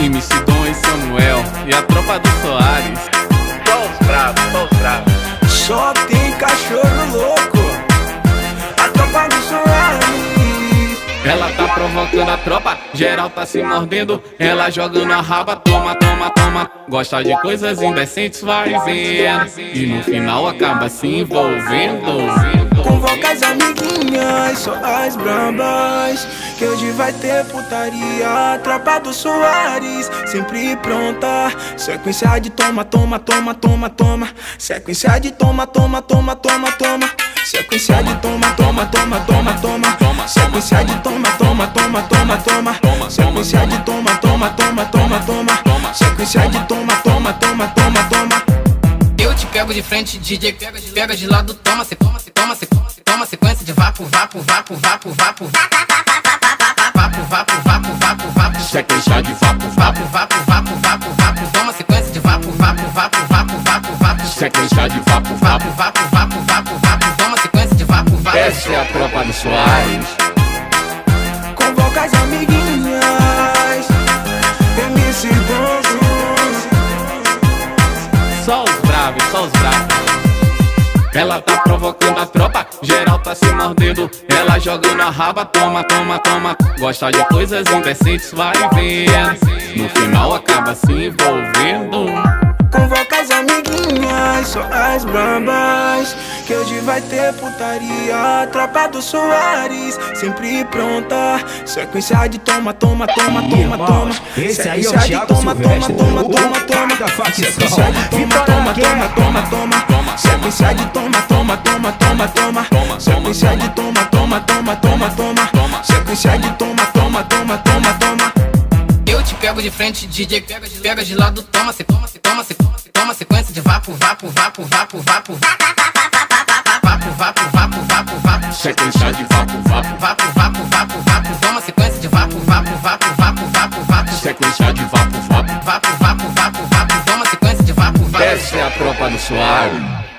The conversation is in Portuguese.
MC Dom e Samuel e a tropa do Soares. Tá provocando a tropa, geral tá se mordendo. Ela jogando a raba, toma, toma, toma. Gosta de coisas indecentes, vai vendo. E no final acaba se envolvendo. Convoca as amiguinhas, só as brambas Que hoje vai ter putaria Tropa do Soares, sempre pronta Sequência de toma, toma, toma, toma, toma Sequência de toma, toma, toma, toma, toma Sequência de toma, toma, toma, toma, toma Sequência de toma, toma, toma, toma, toma Sequência de toma, toma, toma, toma, toma Sequência de toma, toma, toma, toma, toma Eu te pego de frente, DJ pega de, pega de lado, toma, cê toma, cê toma, cê toma, cê toma sequência de vapo, vapo, vapo, vapo, vapo, vapo, vapo, vapo, vapo, vapo, Sequência de vapo, vapo, vapo, vapo, vapo, vapo, toma sequência de vapo, vapo, vapo, vapo, vapo, vapo, sequência de vapo, vapo, vapo, Essa é a tropa do Soares. Convoca as amiguinhas MC Gonzo Só os bravos, só os bravos. Ela tá provocando a tropa, geral tá se mordendo. Ela jogando a raba, toma, toma, toma. Gosta de coisas indecentes, vai vendo. No final acaba se envolvendo. Só as brambas Que hoje vai ter putaria Tropa do Soares, sempre pronta Sequência de toma, toma, toma, toma, toma Esse aí é o Thiago toma, toma, Silvestre, toma, toma, toma. Sequência de toma, toma, toma, toma, toma Sequência de toma, toma, toma, toma, toma Sequência de toma, toma, toma, toma, toma Sequência de toma, toma, toma, toma, toma Eu te pego de frente, DJ pega de lado, toma, cê toma, cê toma, vapo, vapo, vapo, vapo, vapo, vapo, vapo, vapo, vapo, vapo, Sequência de vapo, vapo, vapo, vapo, vapo, vapo, toma sequência de vapo, vapo, vapo, vapo, vapo, vapo, sequência de vapo, vapo. vapo, vapo, vapo, vapo, toma sequência de vapo, vapo. Essa é a tropa do Soares.